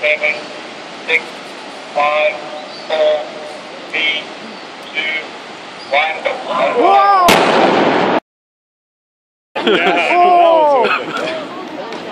seven, six, five, four, three, two, one. Whoa! Yeah.